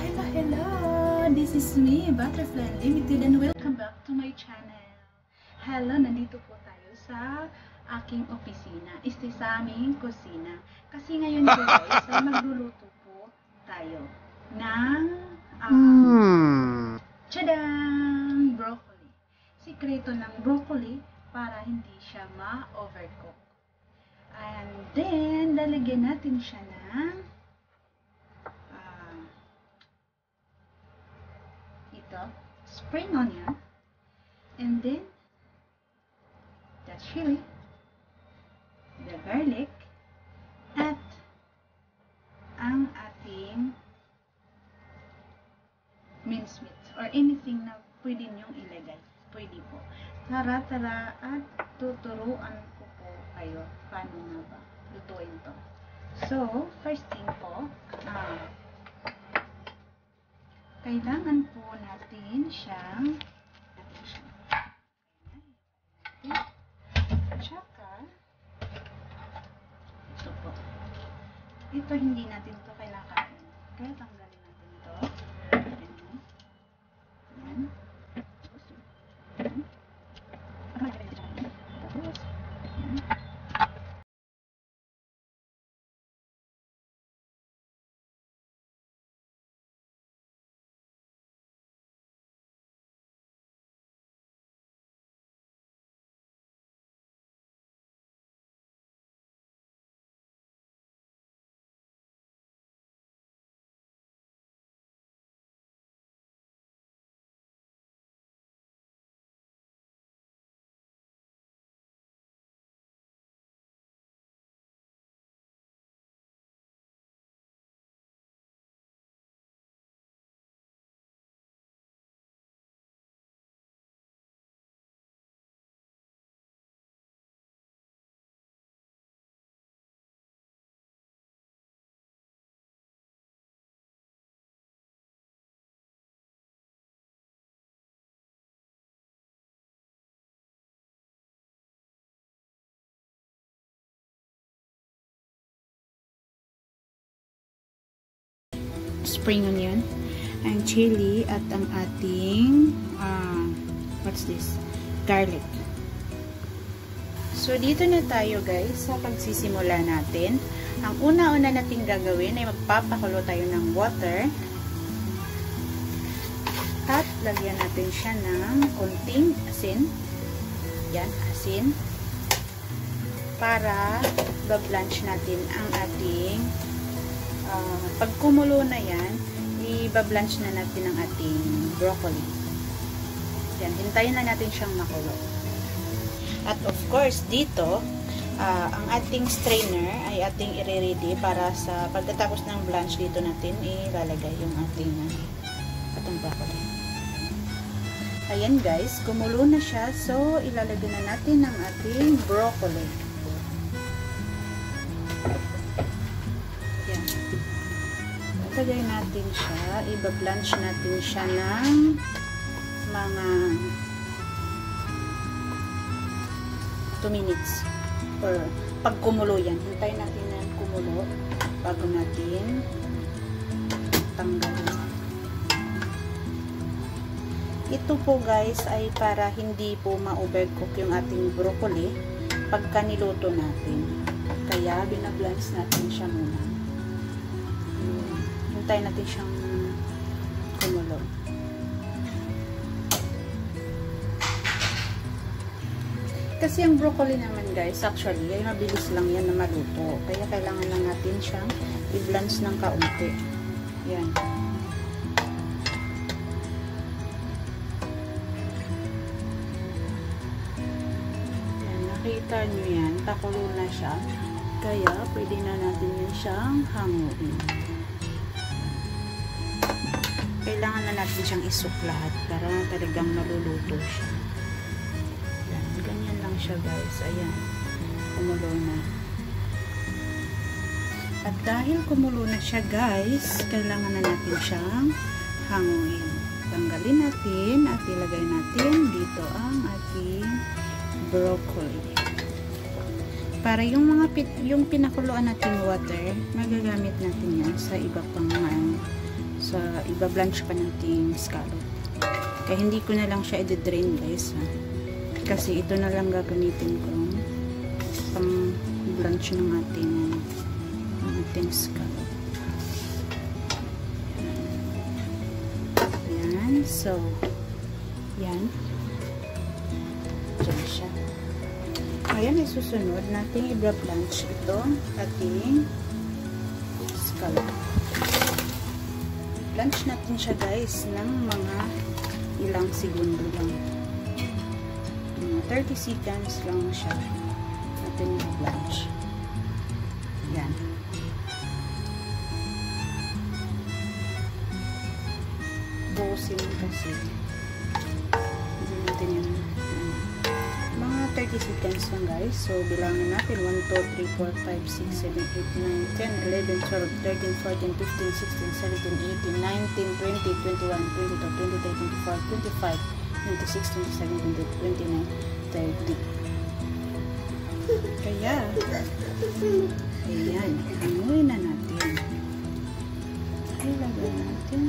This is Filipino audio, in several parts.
hello, hello! This is me, Butterfly Limited and welcome back to my channel. Hello, nandito po tayo sa aking opisina. Este sa aming kusina. Kasi ngayon po guys, magluluto po tayo ng um, hmm. tadam! Broccoli. Sikreto ng broccoli para hindi siya ma-overcook. And then, lalagyan natin siya ng spring onion. And then, the chili, the garlic, at ang ating mincemeat or anything na pwede niyong ilagay. Pwede po. Tara, tara, at tuturuan ko po kayo paano nga ba lutuin to. So, first thing po, ah, kailangan po natin siyang natin siyang. Tsaka, ito po. Ito hindi natin to kailangan. Kaya tanggalin spring onion, ang chili, at ang ating, ah, what's this? Garlic. So, dito na tayo guys sa pagsisimula natin. Ang una-una nating gagawin ay magpapakulo tayo ng water. At lagyan natin siya ng konting asin. Yan, asin. Para ba-blanch natin ang ating uh, pag kumulo na yan, i-blanch na natin ang ating broccoli. Yan, hintayin na natin siyang makulo. At of course, dito, uh, ang ating strainer ay ating i-ready para sa pagkatapos ng blanch dito natin ilalagay yung ating uh, atong broccoli. Ayan guys, kumulo na siya. So, ilalagay na natin ang ating broccoli. Ilagay natin siya. Iba-blanch natin siya ng mga 2 minutes. Or pag kumulo yan. Hintayin natin na kumulo bago natin tanggalin. Ito po guys ay para hindi po ma-overcook yung ating broccoli pagka niluto natin. Kaya binablanch natin siya muna. Hintayin natin siyang kumulo. Kasi ang broccoli naman guys, actually, ay mabilis lang yan na maluto. Kaya kailangan lang natin siyang i-blanch ng kaunti. Yan. Yan, nakita nyo yan. Pakulo na siya. Kaya, pwede na natin yan siyang hanguin. Kailangan na natin siyang isuk lahat para talagang maluluto siya. Yan, ganyan lang siya guys. Ayan, kumulo na. At dahil kumulo na siya guys, kailangan na natin siyang hanguin. Tanggalin natin at ilagay natin dito ang ating broccoli. Para yung mga yung pinakuluan nating water, magagamit natin yan sa iba pang mga sa iba blanch pa nating scallop. Kaya hindi ko na lang siya i-drain guys. Ha? Kasi ito na lang gagamitin ko pang blanch ng ating ng ating scallop. Ayan. So, yan. Diyan siya. Ngayon, isusunod natin i-blanch ito ating scallop. Blanch natin siya guys ng mga ilang segundo lang. Mga 30 seconds lang siya natin i-blanch. Yan. Buusin kasi. Hindi natin yan. Mga 30 seconds lang guys. So, bilangin natin. 1, 2, 3, 4, 5, 6, 7, 8, 9, 10, 11, 12, 13, 14, 15, 16, 17, 18, 19, 20, 21, 22, 23, 24, 25, 26, 27, 28, 29, 30. Kaya, ayan, hanguin na natin. Ilagay natin.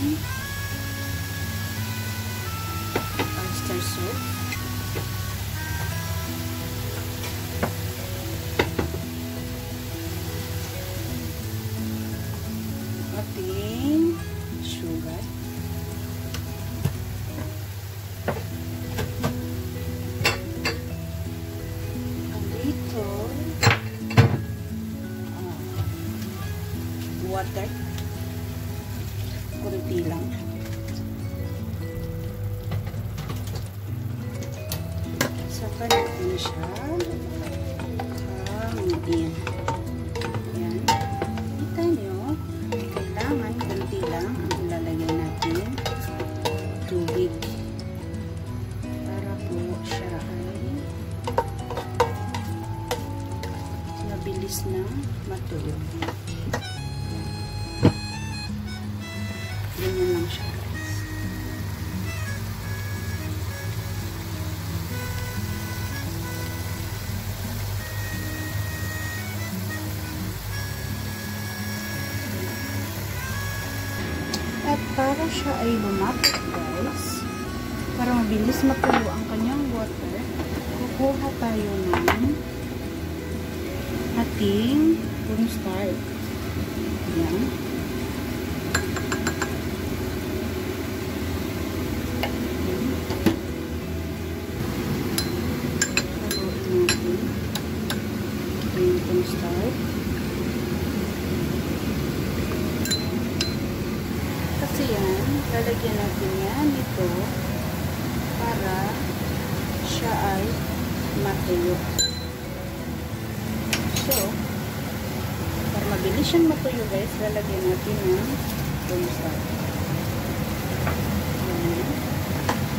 Water. Siya ay lumapit guys, para mabilis matulo ang kanyang water, kukuha tayo ng ating cornstarch. Yan. natin. Ito yung cornstarch. para siya ay matuyo. So, mabilis siyang matuyo guys, lalagyan natin ng bumsa.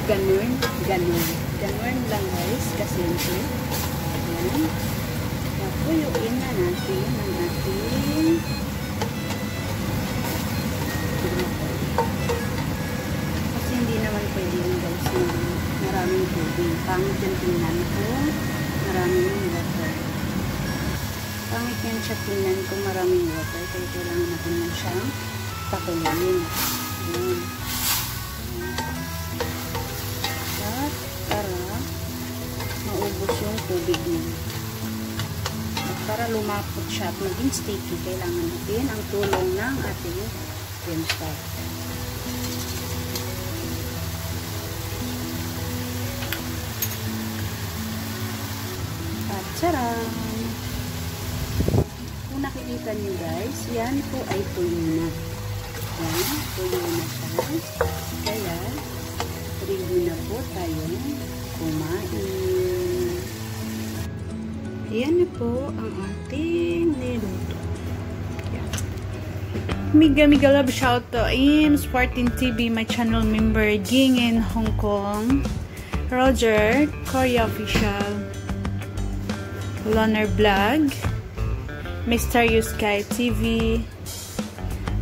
Ganun, ganun. Ganun lang guys, kasi Ayan. Napuyuin na natin ang ating kasi hindi naman pwede guys na maraming tubig. Pangit yung tingnan ko. Maraming. Pangit yan siya tingnan kung maraming water. Kaya kailangan natin yan siyang pakuluin. Ayan. At para maubos yung tubig niya. At para lumapot siya at maging sticky, kailangan natin ang tulong ng ating cream stock. At charan! Nakikita niyo guys, yan po ay tuyo na. Yan, tuyo na siya. Kaya, ready na po tayong kumain. Yan na po ang ating niluto. Miga Miga Love shout to Im Sporting TV, my channel member Ging in Hong Kong, Roger, Korea Official, Loner Vlog, Mysterious Guy TV,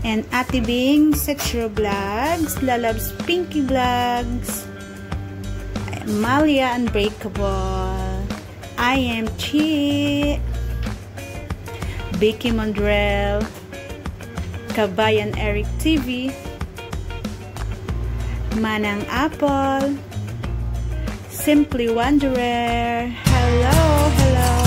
and Ate Bing, Sexual Vlogs, Lalabs Pinky Vlogs, Malia Unbreakable, I am Chi, Becky Mondrell, Kabayan Eric TV, Manang Apple, Simply Wanderer, hello!